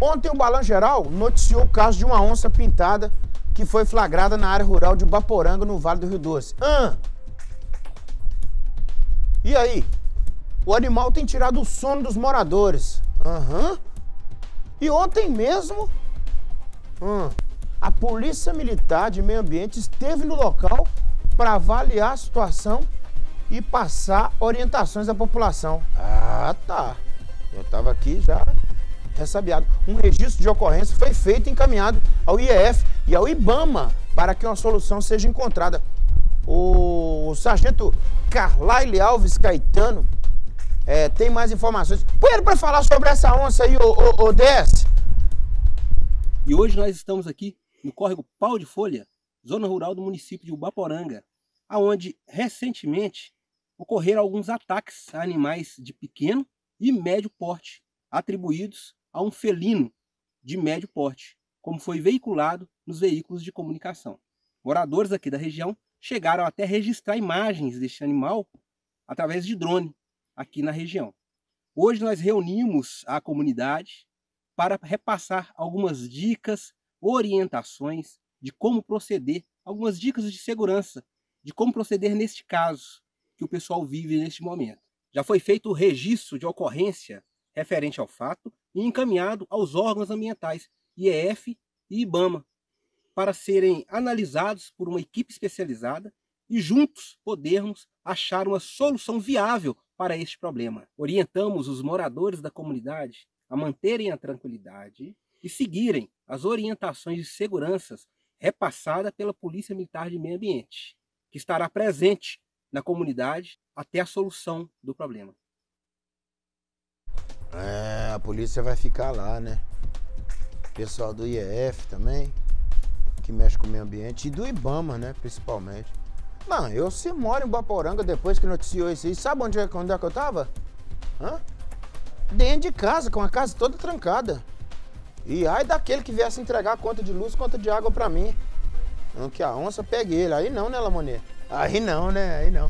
Ontem o Balan Geral noticiou o caso de uma onça pintada que foi flagrada na área rural de Baporanga, no Vale do Rio Doce. Ah. E aí? O animal tem tirado o sono dos moradores. Aham. Uhum. E ontem mesmo, hum, a Polícia Militar de Meio Ambiente esteve no local para avaliar a situação e passar orientações à população. Ah, tá. Eu estava aqui já ressabiado. Um registro de ocorrência foi feito e encaminhado ao IEF e ao IBAMA para que uma solução seja encontrada. O sargento Carlyle Alves Caetano é, tem mais informações. Põe ele para falar sobre essa onça aí, o, o. E hoje nós estamos aqui no córrego Pau de Folha, zona rural do município de Ubaporanga, aonde recentemente ocorreram alguns ataques a animais de pequeno e médio porte, atribuídos a um felino de médio porte, como foi veiculado nos veículos de comunicação. Moradores aqui da região chegaram até registrar imagens deste animal através de drone aqui na região. Hoje nós reunimos a comunidade para repassar algumas dicas, orientações de como proceder, algumas dicas de segurança, de como proceder neste caso que o pessoal vive neste momento. Já foi feito o registro de ocorrência referente ao fato e encaminhado aos órgãos ambientais, IEF e IBAMA, para serem analisados por uma equipe especializada e juntos podermos achar uma solução viável para este problema. Orientamos os moradores da comunidade a manterem a tranquilidade e seguirem as orientações de segurança repassadas pela Polícia Militar de Meio Ambiente, que estará presente na comunidade até a solução do problema. É, a polícia vai ficar lá, né? Pessoal do IEF também, que mexe com o meio ambiente, e do IBAMA, né, principalmente. Não, eu se moro em Baporanga depois que noticiou isso aí. Sabe onde é, onde é que eu tava? Hã? Dentro de casa, com a casa toda trancada. E ai daquele que viesse entregar conta de luz, conta de água pra mim. Que a onça pegue ele. Aí não, né, Lamonê? Aí não, né? Aí não.